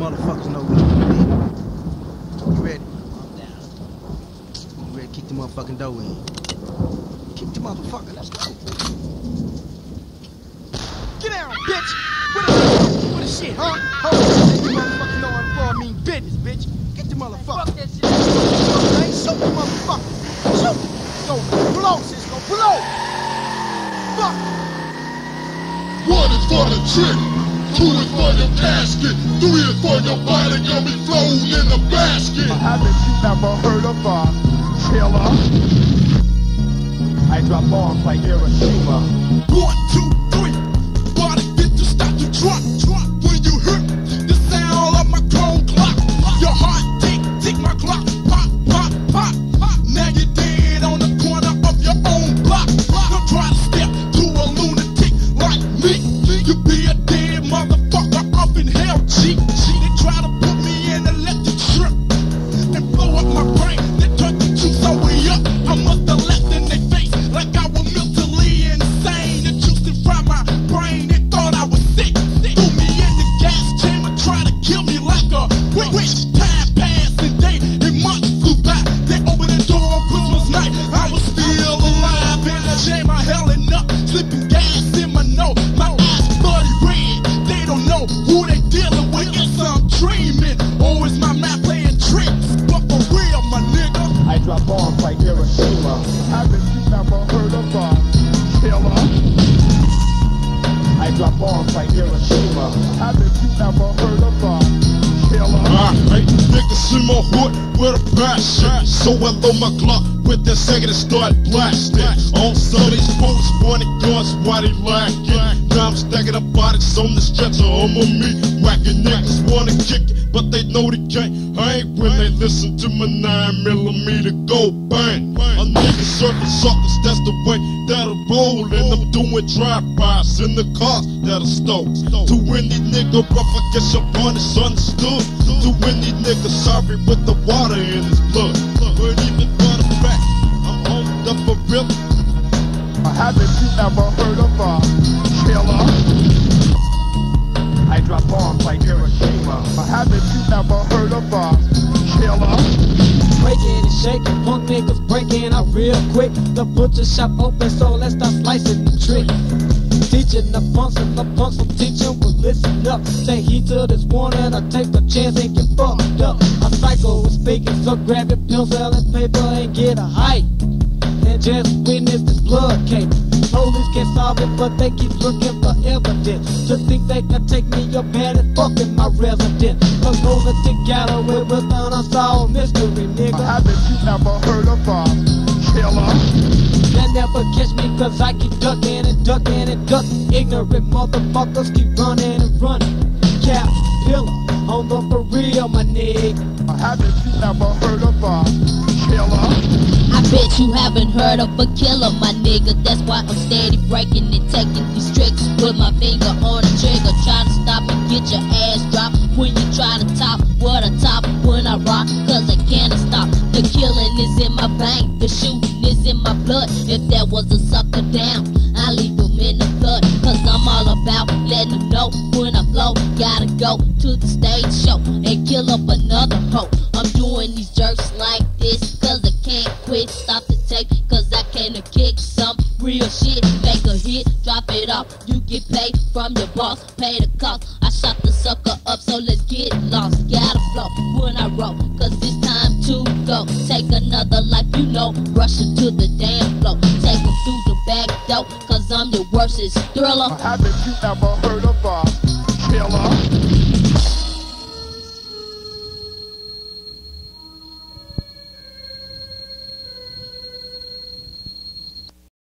motherfuckers know we baby. You ready? I'm down. You ready to kick the motherfucking door in? Kick the motherfucker, let's go. Get down, bitch! What the, what the shit, huh? Hold on, let the motherfucker know I'm for I mean business, bitch. Get the motherfucker. Fuck that shit. I ain't shoot the motherfucker. Shoot! Go blow, sis, go blow! Fuck! One is for the trick, two is for your casket, three is for your body gonna be thrown in the basket. Haven't you never heard of a killer? I drop bombs like Hiroshima. One, two, three, body get to stop the truck, truck. When you hear the sound of my clock, your heart tick, tick my clock, pop, pop, pop, pop. Now you're dead on the corner of your own block. Don't try to step to a lunatic like me. Who they dealing with. It's I'm dreaming, or is my mind playing tricks? But for real, my nigga. I drop bombs like Hiroshima. Haven't you never heard of a killer? I drop bombs like Hiroshima. Haven't you never heard of a killer? Alright, niggas in my hood with a passion. So I load my Glock with that second and start blasting. On some pointing guns while they lacking. Now I'm stacking up bodies on the stretcher. On me, whacking niggas wanna kick it, but they know they can't. Ain't when they listen to my 9 millimeter go bang. A nigga serving suckers, that's the way that'll roll. And I'm doing drive-bys in the cars that'll stole. To any nigga rough, I guess your point is understood. To any nigga sorry with the water in his Punk breaking out real quick. The butcher shop open, so let's start slicing the trick. Teaching the punks and the punks will teach 'em, well listen up. Take heed to this warning, I take a chance and get fucked up. A psycho is speaking, so grab your pencil and paper and get a height. And just witness this blood cake. Police can't solve it, but they keep looking for evidence. To think they can take me up and fucking my residence. A lunatic Galloway with an unsolved mystery, nigga. Haven't you ever heard of a killer? They never catch me cause I keep ducking and ducking and ducking. Ignorant motherfuckers keep running and running. Cap pillar on the for real, my nigga. Haven't you ever heard of a killer? I bet you haven't heard of a killer, my nigga. That's why I'm steady breaking and taking these tricks with my finger on the trigger. Try to stop and get your ass dropped when you try to top what I top when I rock, cause I can't stop. The killing is in my vein, the shooting is in my blood. If there was a sucker down, I leave him in the flood, cause I'm all about letting them know when I flow. Gotta go to the stage show and kill up another hoe. Quit. Stop the tape, cause I can kick some real shit. Make a hit, drop it off. You get paid from your boss, pay the cost. I shot the sucker up, so let's get lost. Gotta flow when I roll, cause it's time to go. Take another life, you know, rushing to the damn flow. Take 'em through the back door, cause I'm your worstest thriller. Haven't you ever heard?